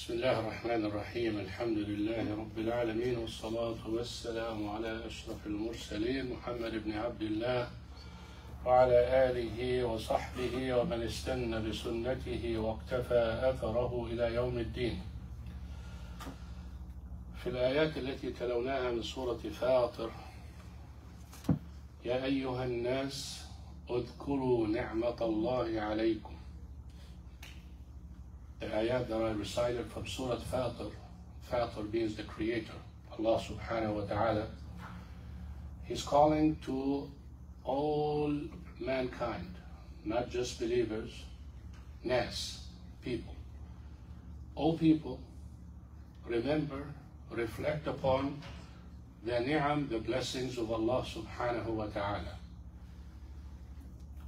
بسم الله الرحمن الرحيم. الحمد لله رب العالمين والصلاة والسلام على أشرف المرسلين محمد بن عبد الله وعلى آله وصحبه ومن استنى بسنته واقتفى أثره إلى يوم الدين. في الآيات التي تلوناها من سورة فاطر يا أيها الناس اذكروا نعمة الله عليكم. The ayat that I recited from Surah Fatir, Fatir means the Creator, Allah subhanahu wa ta'ala. He's calling to all mankind, not just believers, nas, people. All people, remember, reflect upon the ni'am, the blessings of Allah subhanahu wa ta'ala.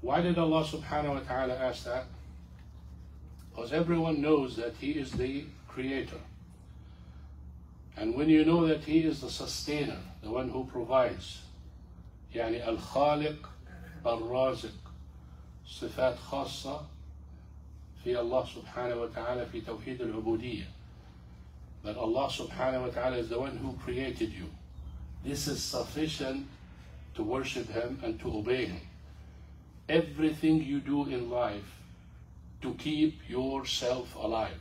Why did Allah subhanahu wa ta'ala ask that? Because everyone knows that He is the Creator. And when you know that He is the sustainer, the one who provides, يعني الخالق الرازق صفات خاصة في الله سبحانه وتعالى في توحيد العبودية that Allah subhanahu wa ta'ala is the one who created you. This is sufficient to worship Him and to obey Him. Everything you do in life to keep yourself alive.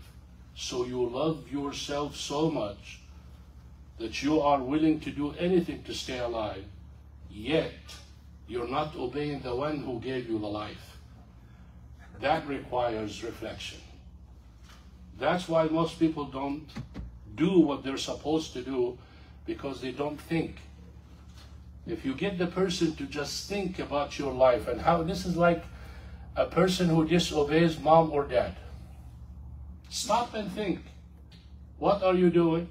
So you love yourself so much that you are willing to do anything to stay alive, yet you're not obeying the one who gave you the life. That requires reflection. That's why most people don't do what they're supposed to do because they don't think. If you get the person to just think about your life and how this is like a person who disobeys mom or dad. Stop and think. What are you doing?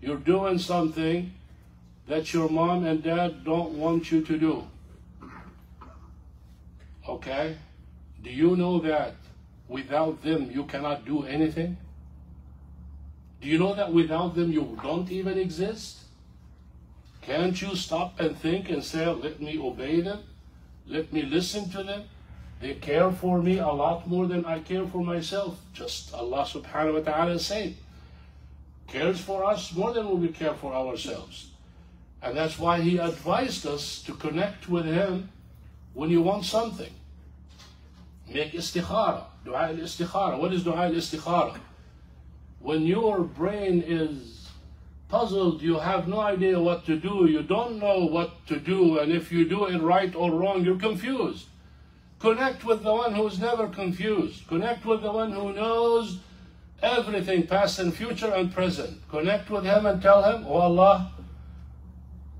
You're doing something that your mom and dad don't want you to do. Okay? Do you know that without them you cannot do anything? Do you know that without them you don't even exist? Can't you stop and think and say, let me obey them? Let me listen to them? They care for me a lot more than I care for myself. Just Allah subhanahu wa ta'ala saying. Cares for us more than we care for ourselves. And that's why He advised us to connect with Him when you want something. Make istikhara. Dua al-istikhara. What is dua al-istikhara? When your brain is puzzled, you have no idea what to do, you don't know what to do, and if you do it right or wrong, you're confused. Connect with the one who's never confused. Connect with the one who knows everything, past and future and present. Connect with him and tell him, Oh Allah,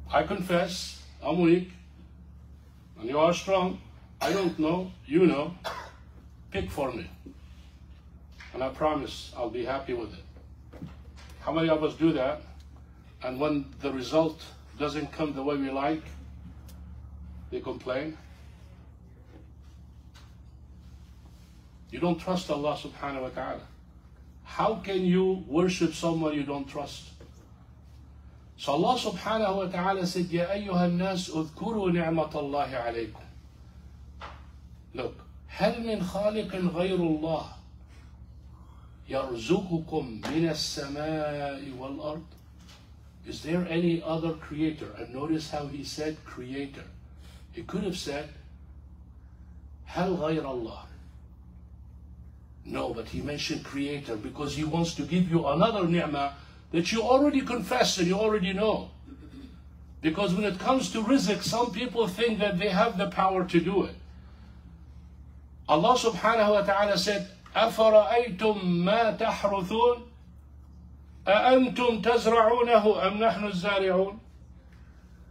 I confess, I'm weak, and you are strong. I don't know, you know. Pick for me. And I promise I'll be happy with it. How many of us do that? And when the result doesn't come the way we like, they complain. You don't trust Allah subhanahu wa ta'ala. How can you worship someone you don't trust? So Allah subhanahu wa ta'ala said, يا أيها الناس اذكروا نعمة الله عليكم. Look, هل من خالق غير الله يرزقكم من السماء والأرض? Is there any other creator? And notice how he said creator. He could have said, هل غير الله? No, but he mentioned creator because he wants to give you another ni'mah that you already confess and you already know. Because when it comes to rizq, some people think that they have the power to do it. Allah subhanahu wa ta'ala said, أَفَرَأَيْتُم مَا تَحْرُثُونَ أَأَنْتُمْ تَزْرَعُونَهُ أَمْ نَحْنُ الزَّارِعُونَ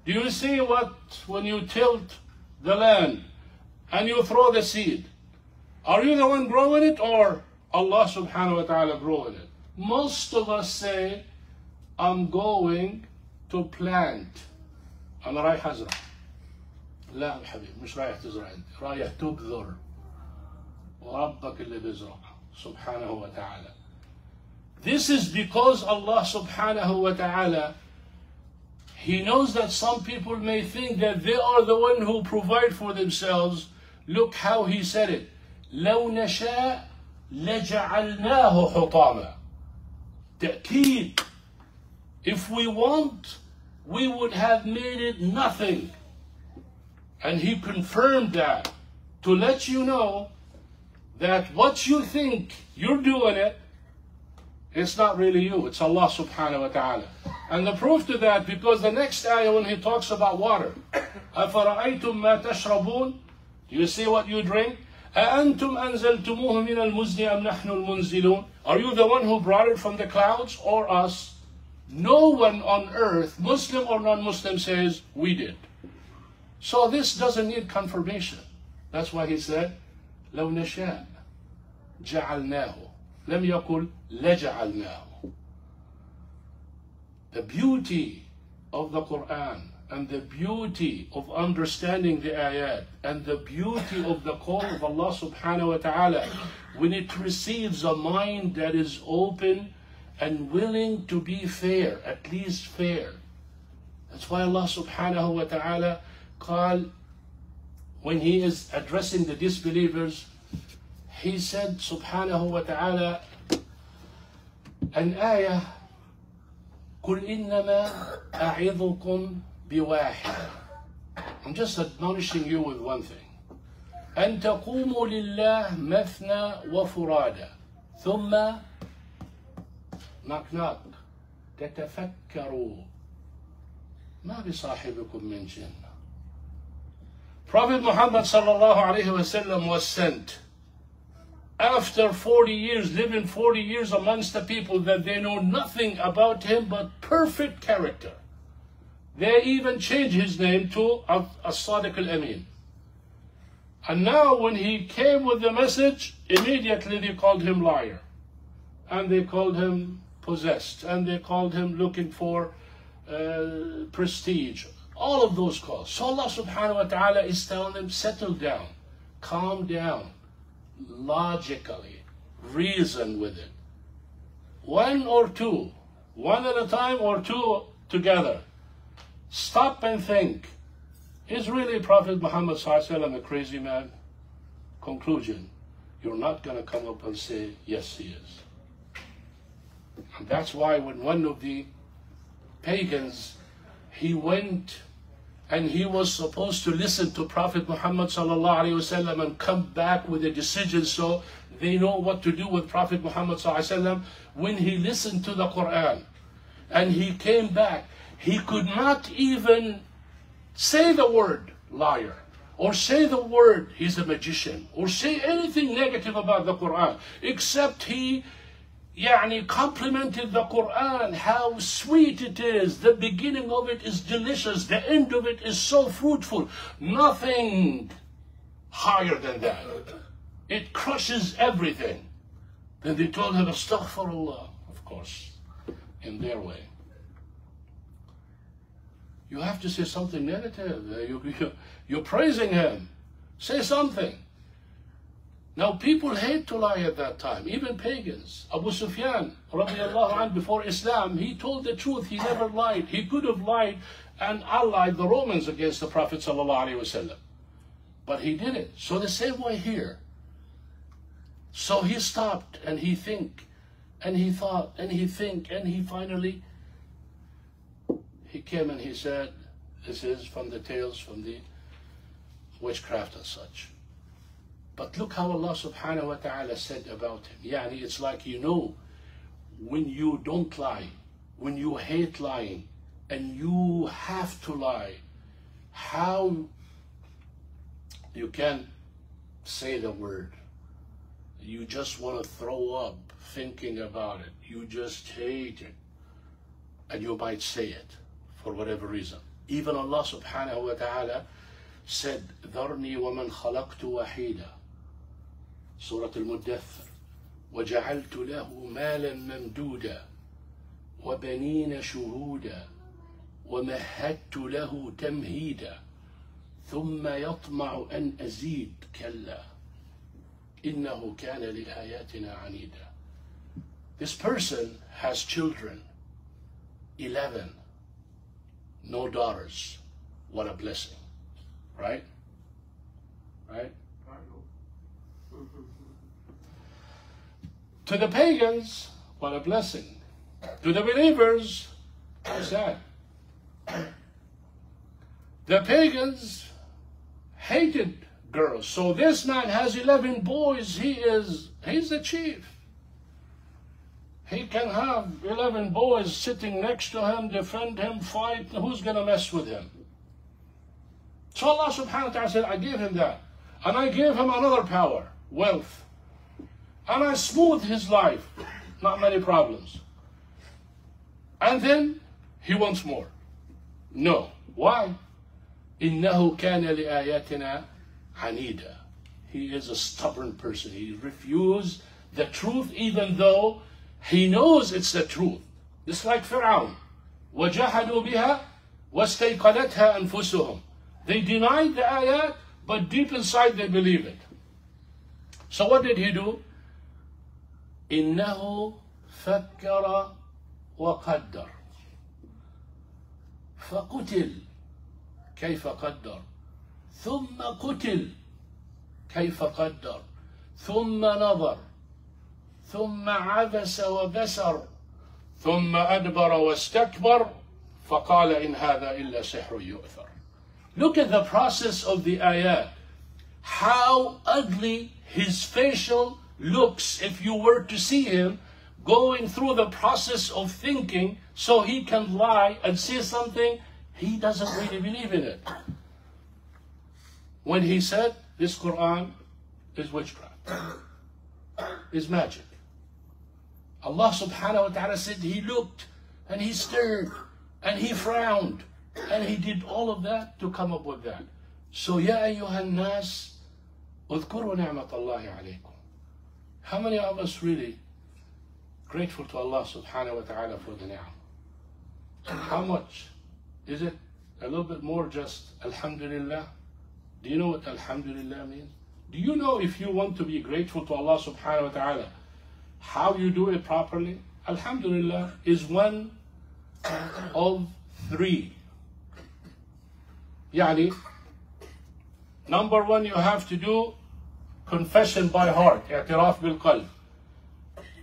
Do you see what, when you tilt the land and you throw the seed, are you the one growing it or Allah subhanahu wa ta'ala growing it? Most of us say, I'm going to plant. أنا رايح أزرع. لا يا حبيبي مش رايح تزرع أنت، رايح تبذر. وربك اللي بيزرع سبحانه وتعالى. This is because Allah subhanahu wa ta'ala He knows that some people may think that they are the one who provide for themselves. Look how He said it. لو نشاء لجعلناه حطاما تأكيد. If we want, we would have made it nothing. And he confirmed that to let you know that what you think you're doing it, it's not really you, it's Allah subhanahu wa ta'ala. And the proof to that, because the next ayah when he talks about water, أَفَرَأَيْتُم مَا تَشْرَبُونَ Do you see what you drink? أَأَنْتُمْ أَنزَلْتُمُوهُ مِنَ الْمُزْنِ أَمْ نَحْنُ الْمُنزِلُونَ Are you the one who brought it from the clouds or us? No one on earth, Muslim or non-Muslim, says, we did. So this doesn't need confirmation. That's why he said, لو نشاء جعلناه لم يقل لجعلناه The beauty of the Quran and the beauty of understanding the ayat and the beauty of the call of Allah subhanahu wa ta'ala when it receives a mind that is open and willing to be fair, at least fair. That's why Allah subhanahu wa ta'ala called when he is addressing the disbelievers, he said subhanahu wa ta'ala an ayah قل إنما أعظكم بواحد I'm just admonishing you with one thing أن تقوموا لله مثنى وفرادى ثم knock knock تتفكروا ما بصاحبكم من جنة Prophet Muhammad sallallahu alaihi wasallam was sent after 40 years, living 40 years amongst the people that they know nothing about him but perfect character. They even changed his name to As-Sadiq al-Amin. And now when he came with the message, immediately they called him liar. And they called him possessed. And they called him looking for uh, prestige. All of those calls. So Allah subhanahu wa ta'ala is telling them, settle down, calm down, logically, reason with it. One or two, one at a time or two together. Stop and think. Is really Prophet Muhammad sallallahu a crazy man? Conclusion. You're not going to come up and say, yes, he is. And that's why when one of the pagans, he went and he was supposed to listen to Prophet Muhammad sallallahu and come back with a decision so they know what to do with Prophet Muhammad sallallahu. When he listened to the Quran and he came back, he could not even say the word liar or say the word he's a magician or say anything negative about the Quran except he يعني complimented the Quran, how sweet it is. The beginning of it is delicious. The end of it is so fruitful. Nothing higher than that. It crushes everything. Then they told him, Astaghfirullah, of course, in their way. You have to say something negative. Uh, you, you, you're praising him. Say something. Now people hate to lie at that time, even pagans. Abu Sufyan, before Islam, he told the truth, he never lied. He could have lied and allied the Romans against the Prophet. But he didn't. So the same way here. So he stopped and he think and he thought and he think and he finally he came and he said, this is from the tales from the witchcraft and such. But look how Allah subhanahu wa ta'ala said about him. Yani it's like you know when you don't lie, when you hate lying, and you have to lie, how you can say the word. You just want to throw up thinking about it. You just hate it. And you might say it for whatever reason. Even Allah subhanahu wa ta'ala said, ذَرْنِي وَمَنْ خَلَقْتُ وَحِيدًا سورة المدثر وجعلت له مالا ممدودا وبنين شهودا ومهدت له تمهيدا ثم يطمع أن أزيد كلا إنه كان لآياتنا عنيدا This person has children 11 no daughters what a blessing right right To the pagans, what a blessing. To the believers, how sad. The pagans hated girls. So this man has 11 boys. He is, he's the chief. He can have 11 boys sitting next to him, defend him, fight. Who's going to mess with him? So Allah subhanahu wa ta'ala said, I gave him that. And I gave him another power, wealth. And I smoothed his life. Not many problems. And then he wants more. No. Why? إنه كان لآياتنا عنيدا. He is a stubborn person. He refused the truth even though he knows it's the truth. Just like Fir'aun. وجحدوا بها واستيقنتها أنفسهم. They denied the ayat, but deep inside they believe it. So what did he do? إنه فكر وقدر فقتل كيف قدر ثم قتل كيف قدر ثم نظر ثم عبس وبسر ثم أدبر واستكبر فقال إن هذا إلا سحر يؤثر Look at the process of the ayat. How ugly his facial looks if you were to see him going through the process of thinking so he can lie and say something he doesn't really believe in it. When he said this Quran is witchcraft, is magic. Allah subhanahu wa ta'ala said he looked and he stared and he frowned and he did all of that to come up with that. So يا أيها الناس اذكروا نعمة الله عليكم. How many of us really grateful to Allah subhanahu wa ta'ala for the ni'am? How much? Is it a little bit more just Alhamdulillah? Do you know what Alhamdulillah means? Do you know if you want to be grateful to Allah subhanahu wa ta'ala, how you do it properly? Alhamdulillah is one of three. Yani, number one, you have to do confession by heart, i'tiraf bil qalb.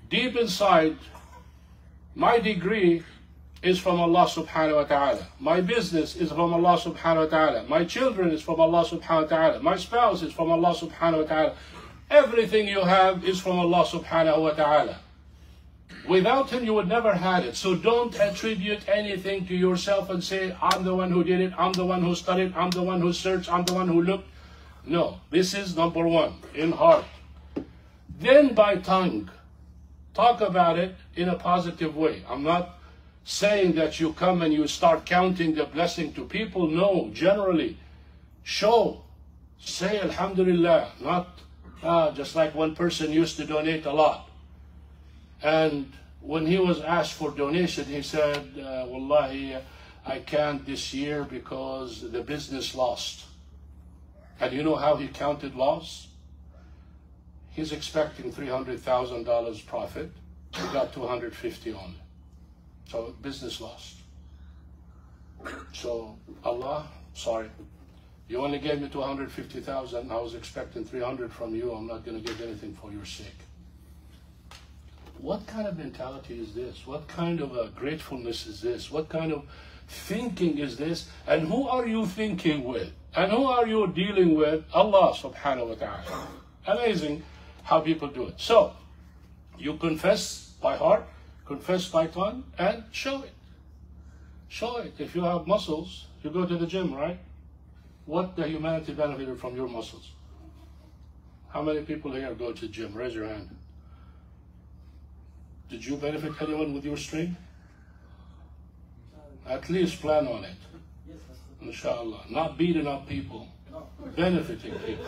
Deep inside, my degree is from Allah subhanahu wa ta'ala. My business is from Allah subhanahu wa ta'ala. My children is from Allah subhanahu wa ta'ala. My spouse is from Allah subhanahu wa ta'ala. Everything you have is from Allah subhanahu wa ta'ala. Without him, you would never had it. So don't attribute anything to yourself and say, I'm the one who did it, I'm the one who studied, I'm the one who searched, I'm the one who looked. No, this is number one, in heart. Then by tongue, talk about it in a positive way. I'm not saying that you come and you start counting the blessing to people. No, generally, show, say Alhamdulillah, not uh, just like one person used to donate a lot. And when he was asked for donation, he said, uh, Wallahi, I can't this year because the business lost. And you know how he counted loss? He's expecting $300,000 profit. He got 250 on it. So business lost. So Allah, sorry. You only gave me 250,000. I was expecting 300 from you. I'm not going to give anything for your sake. What kind of mentality is this? What kind of a gratefulness is this? What kind of thinking is this? And who are you thinking with? And who are you dealing with? Allah subhanahu wa ta'ala. Amazing how people do it. So, you confess by heart, confess by tongue, and show it. Show it. If you have muscles, you go to the gym, right? What the humanity benefited from your muscles? How many people here go to the gym? Raise your hand. Did you benefit anyone with your strength? At least plan on it. Inshallah. Not beating up people, benefiting people.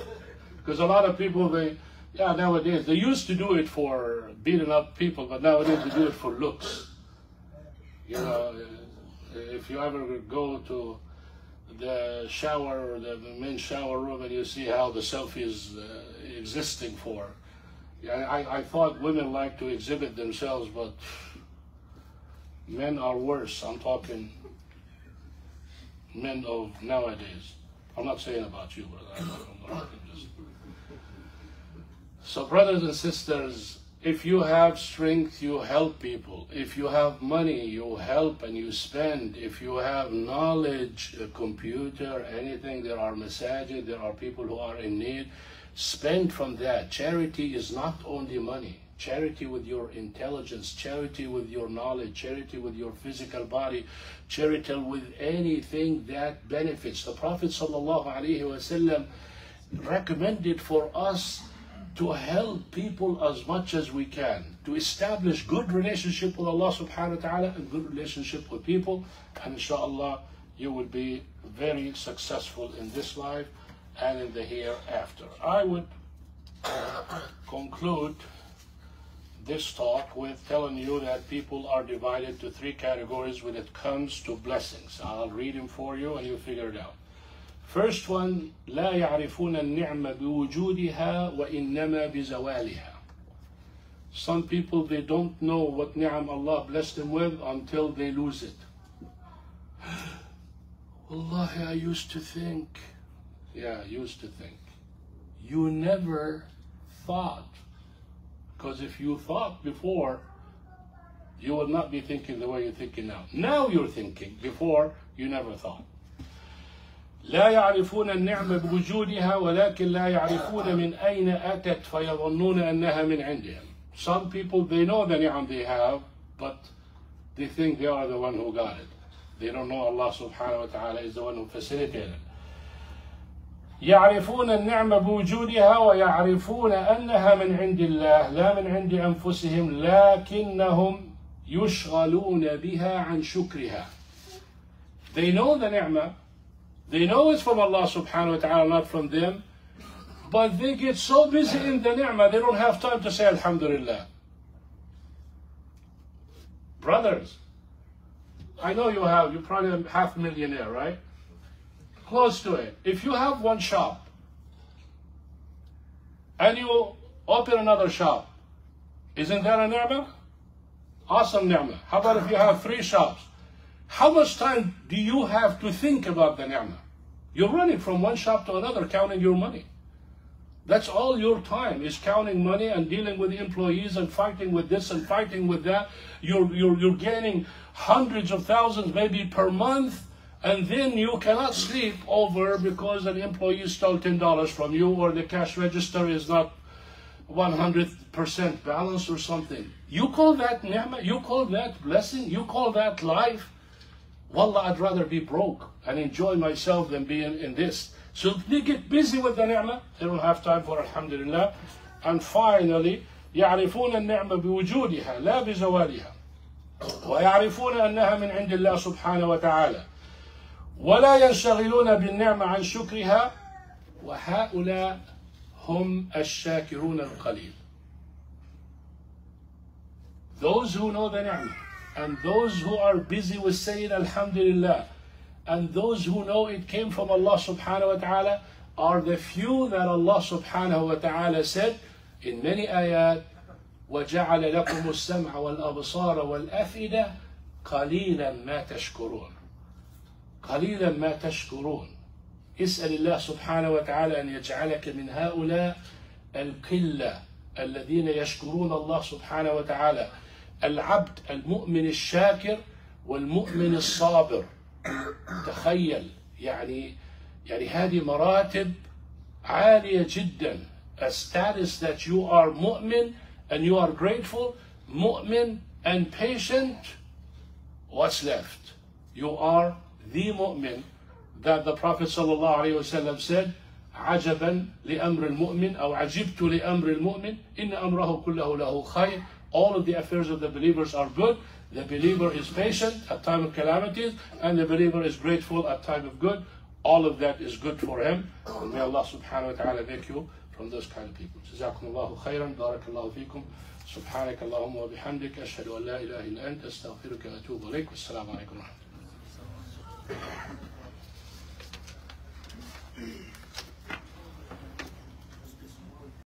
Because a lot of people, they, yeah, nowadays, they used to do it for beating up people, but nowadays they do it for looks. You know, if you ever go to the shower, or the main shower room, and you see how the selfie is uh, existing for. I, I thought women like to exhibit themselves, but men are worse. I'm talking men of nowadays. I'm not saying about you, brother. So, brothers and sisters, If you have strength, you help people. If you have money, you help and you spend. If you have knowledge, a computer, anything, there are masajid, there are people who are in need. Spend from that. Charity is not only money. Charity with your intelligence, charity with your knowledge, charity with your physical body, charity with anything that benefits. The Prophet ﷺ recommended for us to help people as much as we can, to establish good relationship with Allah subhanahu wa ta'ala and good relationship with people. And inshallah, you will be very successful in this life and in the hereafter. I would conclude this talk with telling you that people are divided to three categories when it comes to blessings. I'll read them for you and you figure it out. First one, لا يعرفون النعمة بوجودها وإنما بزوالها. Some people, they don't know what ni'am Allah blessed them with until they lose it. Wallahi, I used to think, yeah, I used to think, you never thought because if you thought before, you would not be thinking the way you're thinking now. Now you're thinking. Before, you never thought. لا يعرفون النعمة بوجودها ولكن لا يعرفون من أين أتت فيظنون أنها من عندهم. Some people they know the نعم they have but they think they are the one who got it. They don't know Allah سبحانه وتعالى is the one who facilitated it. يعرفون النعمة بوجودها ويعرفون أنها من عند الله لا من عند أنفسهم لكنهم يشغلون بها عن شكرها. They know the نعمة they know it's from Allah subhanahu wa ta'ala, not from them, but they get so busy in the ni'mah, they don't have time to say Alhamdulillah. Brothers, I know you have, you're probably a half millionaire, right? close to it. If you have one shop and you open another shop, isn't that a ni'mah? Awesome ni'mah. How about if you have three shops? How much time do you have to think about the ni'mah? You're running from one shop to another counting your money. That's all your time is counting money and dealing with employees and fighting with this and fighting with that. You're, you're, you're gaining hundreds of thousands maybe per month and then you cannot sleep over because an employee stole $10 from you or the cash register is not 100% balanced or something. You call that ni'mah? You call that blessing? You call that life? Wallah, I'd rather be broke and enjoy myself than be in, in this. So they get busy with the ni'mah. They don't have time for alhamdulillah. And finally, يعرفون النعمة بوجودها لا بزوالها ويعرفون أنها من عند الله سبحانه وتعالى ولا ينشغلون بالنعمة عن شكرها وهؤلاء هم الشاكرون القليل Those who know the ni'mah and those who are busy with saying Alhamdulillah and those who know it came from Allah subhanahu wa ta'ala are the few that Allah subhanahu wa ta'ala said in many ayat وجعل لكم السمع والأبصار والأفئدة قليلا ما تشكرون قليلا ما تشكرون اسأل الله سبحانه وتعالى أن يجعلك من هؤلاء القلة الذين يشكرون الله سبحانه وتعالى العبد المؤمن الشاكر والمؤمن الصابر. تخيل يعني يعني هذه مراتب عالية جدا. A status that you are mu'min and you are grateful mu'min and patient what's left you are the mu'min that the Prophet ﷺ said, عجبا لأمر المؤمن أو عجبت لأمر المؤمن إن أمره كله له خير. all of the affairs of the believers are good. The believer is patient at time of calamities, and the believer is grateful at time of good. All of that is good for him. And may Allah subhanahu wa ta'ala make you from those kind of people. جزاكم الله خيرا بارك الله فيكم سبحانك اللهم وبحمدك أشهد أن لا إله إلا أنت أستغفرك وأتوب إليك والسلام عليكم ورحمة الله